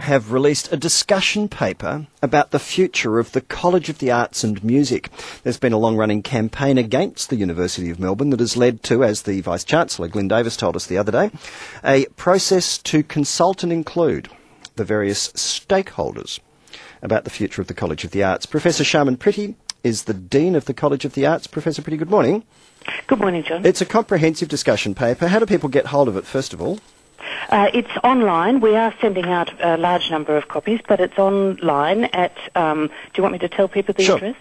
have released a discussion paper about the future of the College of the Arts and Music. There's been a long running campaign against the University of Melbourne that has led to, as the Vice Chancellor Glyn Davis told us the other day, a process to consult and include the various stakeholders about the future of the College of the Arts. Professor Sharman Pretty is the Dean of the College of the Arts. Professor Pretty, good morning. Good morning, Jon. It's a comprehensive discussion paper. How do people get hold of it, first of all? Uh, it's online. We are sending out a large number of copies, but it's online at. Um, do you want me to tell people the Sure. address?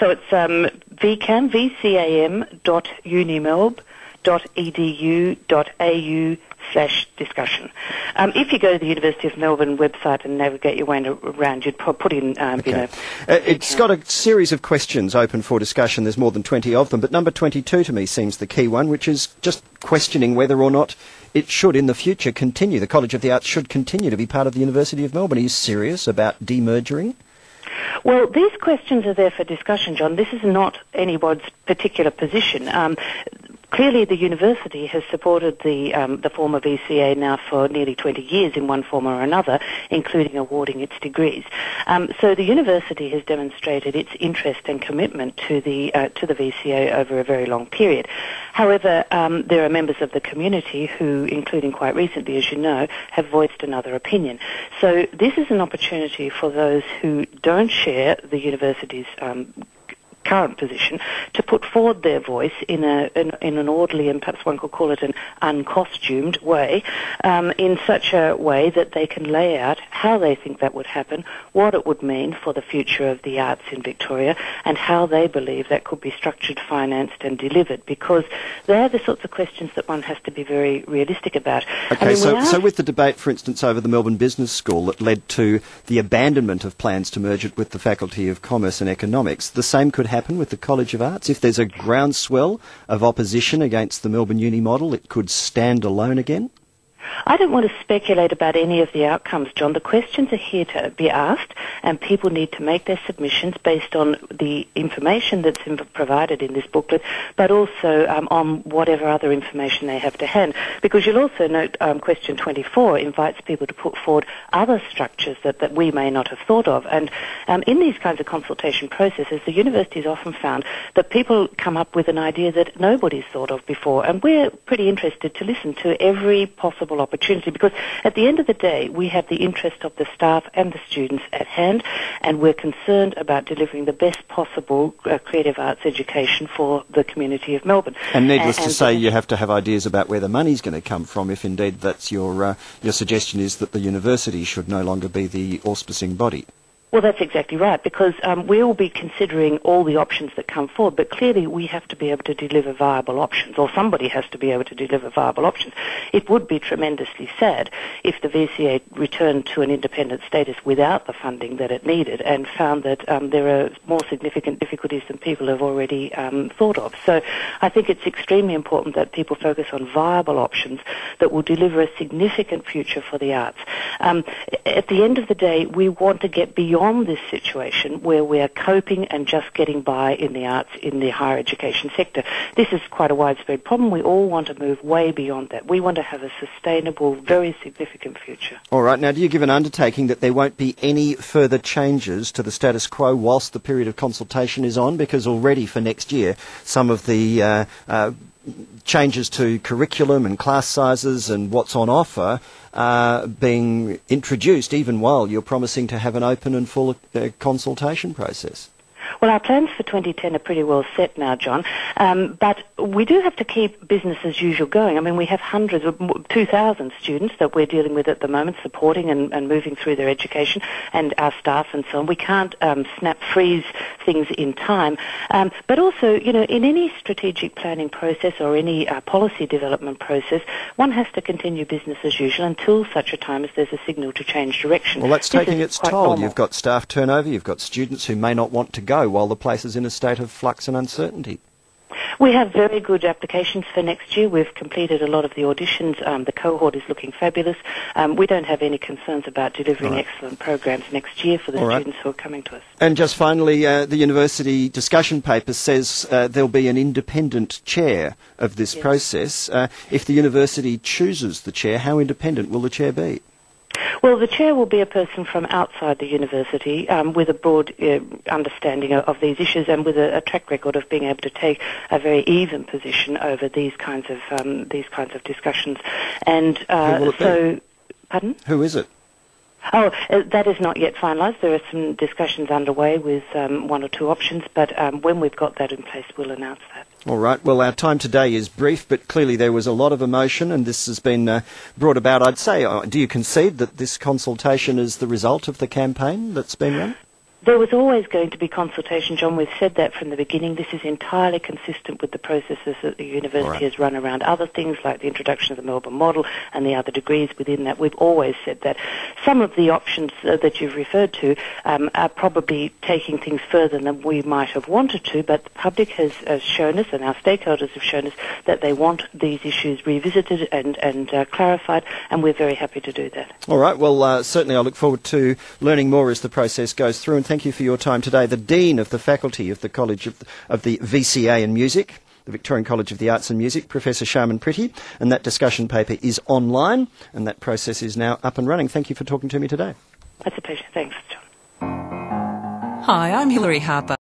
So it's um, vcam, vcam dot unimelb dot edu dot au slash discussion. Um, if you go to the University of Melbourne website and navigate your way around, you'd put in, um, you know, Uh, it's got a series of questions open for discussion. There's more than 20 of them, but number 22 to me seems the key one, which is just questioning whether or not it should in the future continue. The College of the Arts should continue to be part of the University of Melbourne. Are you serious about demergering? Well, these questions are there for discussion, Jon. This is not anybody's particular position. Um, clearly, the university has supported the um, the former VCA now for nearly 20 years in one form or another, including awarding its degrees. Um, so the university has demonstrated its interest and commitment to the uh, to the VCA over a very long period. However, um, there are members of the community who, including quite recently, as you know, have voiced another opinion. So this is an opportunity for those who don't share the university's um, current position to put forward their voice in a in, in an orderly and perhaps one could call it an uncostumed way, um, in such a way that they can lay out how they think that would happen, what it would mean for the future of the arts in Victoria, and how they believe that could be structured, financed, and delivered. Because they're the sorts of questions that one has to be very realistic about. I Okay, mean, so, are so with the debate, for instance, over the Melbourne Business School that led to the abandonment of plans to merge it with the Faculty of Commerce and Economics, the same could happen with the College of Arts. If there's a groundswell of opposition against the Melbourne Uni model, it could stand alone again? I don't want to speculate about any of the outcomes, Jon. The questions are here to be asked, and people need to make their submissions based on the information that's provided in this booklet, but also um, on whatever other information they have to hand. Because you'll also note um, question 24 invites people to put forward other structures that, that we may not have thought of. And um, in these kinds of consultation processes, the university has often found that people come up with an idea that nobody's thought of before, and we're pretty interested to listen to every possible opportunity because at the end of the day, we have the interest of the staff and the students at hand, and we're concerned about delivering the best possible uh, creative arts education for the community of Melbourne. And needless to and- say, you have to have ideas about where the money's going to come from if indeed that's your, uh, your suggestion is that the university should no longer be the auspicing body. Well, that's exactly right, because um, we will be considering all the options that come forward, but clearly we have to be able to deliver viable options, or somebody has to be able to deliver viable options. It would be tremendously sad if the VCA returned to an independent status without the funding that it needed and found that um, there are more significant difficulties than people have already um, thought of. So I think it's extremely important that people focus on viable options that will deliver a significant future for the arts. Um, at the end of the day, we want to get beyond this situation where we are coping and just getting by in the arts in the higher education sector. This is quite a widespread problem. We all want to move way beyond that. We want to have a sustainable, very significant future. All right. Now, do you give an undertaking that there won't be any further changes to the status quo whilst the period of consultation is on? Because already for next year, some of the uh, uh, changes to curriculum and class sizes and what's on offer are being introduced, even while you're promising to have an open and full uh, consultation process. Well, our plans for 2010 are pretty well set now, Jon. Um, but we do have to keep business as usual going. I mean, we have hundreds, 2,000 students that we're dealing with at the moment, supporting and, and moving through their education, and our staff and so on. We can't um, snap freeze things in time. Um, but also, you know, in any strategic planning process or any uh, policy development process, one has to continue business as usual until such a time as there's a signal to change direction. Well, that's This taking its toll. normal. You've got staff turnover, you've got students who may not want to go while the place is in a state of flux and uncertainty. We have very good applications for next year. We've completed a lot of the auditions. Um, the cohort is looking fabulous. Um, we don't have any concerns about delivering right. excellent programs next year for the All right. students who are coming to us. And just finally, uh, the university discussion paper says uh, there'll be an independent chair of this Yes. process. Uh, if the university chooses the chair, how independent will the chair be? Well, the chair will be a person from outside the university um, with a broad uh, understanding of, of, these issues and with a, a, track record of being able to take a very even position over these kinds of um, these kinds of discussions. And uh, so, pardon? Who is it? Oh, uh, that is not yet finalised. There are some discussions underway with um, one or two options, but um, when we've got that in place, we'll announce that. All right. Well, our time today is brief, but clearly there was a lot of emotion, and this has been uh, brought about. I'd say, uh, do you concede that this consultation is the result of the campaign that's been run? There was always going to be consultation, Jon. We've said that from the beginning. This is entirely consistent with the processes that the university right. has run around other things like the introduction of the Melbourne model and the other degrees within that. We've always said that. Some of the options uh, that you've referred to um, are probably taking things further than we might have wanted to, but the public has, has, shown us and our stakeholders have shown us that they want these issues revisited and, and uh, clarified, and we're very happy to do that. All right. Well, uh, certainly I look forward to learning more as the process goes through, and thank you for your time today. The Dean of the Faculty of the College of the, of the VCA in Music, the Victorian College of the Arts and Music, Professor Sharman Pretty. and that discussion paper is online, and that process is now up and running. Thank you for talking to me today. That's a pleasure. Thanks, Jon. Hi, I'm Hilary Harper.